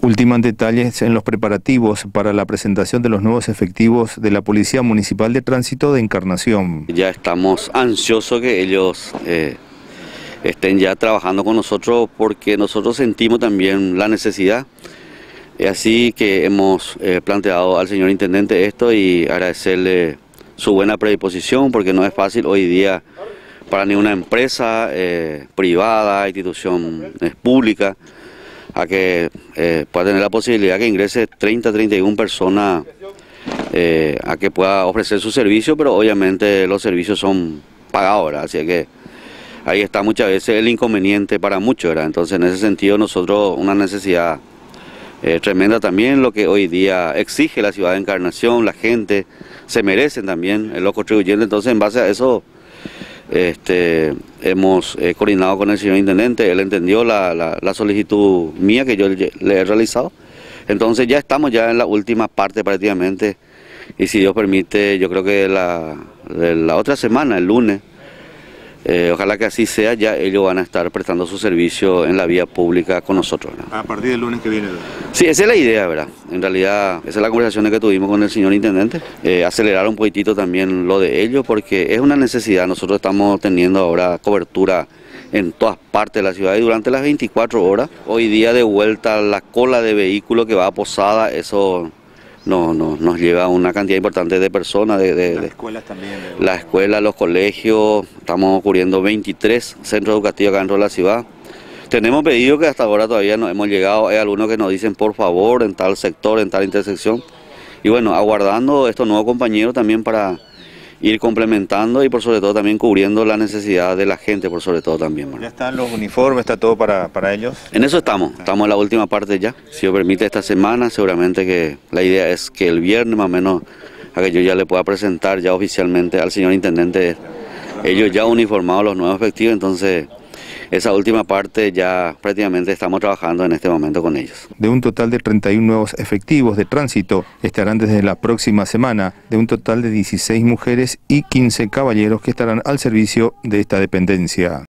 Ultiman detalles en los preparativos para la presentación de los nuevos efectivos de la Policía Municipal de Tránsito de Encarnación. Ya estamos ansiosos que ellos eh, estén ya trabajando con nosotros porque nosotros sentimos también la necesidad. Así que hemos eh, planteado al señor Intendente esto y agradecerle su buena predisposición porque no es fácil hoy día para ninguna empresa eh, privada, institución pública, a que eh, pueda tener la posibilidad que ingrese 30, 31 personas a que pueda ofrecer su servicio, pero obviamente los servicios son pagados, así que ahí está muchas veces el inconveniente para muchos, entonces en ese sentido nosotros una necesidad eh, tremenda también lo que hoy día exige la ciudad de Encarnación, la gente, se merecen también los contribuyentes, entonces en base a eso este, hemos coordinado con el señor Intendente, él entendió la, solicitud mía que yo le he realizado, entonces ya estamos ya en la última parte prácticamente y si Dios permite, yo creo que la, la otra semana, el lunes, eh, ojalá que así sea, ya ellos van a estar prestando su servicio en la vía pública con nosotros. A partir del lunes que viene. Sí, esa es la idea, ¿verdad? En realidad, esa es la conversación que tuvimos con el señor intendente, eh, acelerar un poquitito también lo de ellos, porque es una necesidad. Nosotros estamos teniendo ahora cobertura en todas partes de la ciudad y durante las 24 horas. Hoy día de vuelta la cola de vehículos que va a Posada, eso no, no, nos lleva una cantidad importante de personas. De, las escuelas también. Las escuelas, los colegios, estamos cubriendo 23 centros educativos acá dentro de la ciudad. Tenemos pedidos que hasta ahora todavía no hemos llegado, hay algunos que nos dicen por favor en tal sector, en tal intersección. Y bueno, aguardando estos nuevos compañeros también para ir complementando y por sobre todo también cubriendo la necesidad de la gente, por sobre todo también. ¿Ya están los uniformes, está todo para, para ellos? En eso estamos, estamos en la última parte ya. Si os permite esta semana, seguramente que la idea es que el viernes más o menos a que yo ya le pueda presentar ya oficialmente al señor intendente ellos ya uniformados los nuevos efectivos, entonces esa última parte ya prácticamente estamos trabajando en este momento con ellos. De un total de 31 nuevos efectivos de tránsito estarán desde la próxima semana, de un total de 16 mujeres y 15 caballeros que estarán al servicio de esta dependencia.